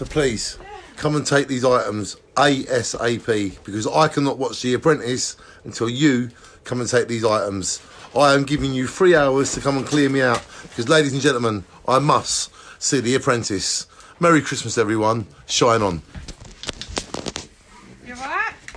So please, come and take these items ASAP because I cannot watch The Apprentice until you come and take these items. I am giving you three hours to come and clear me out because, ladies and gentlemen, I must see The Apprentice. Merry Christmas, everyone. Shine on. You right?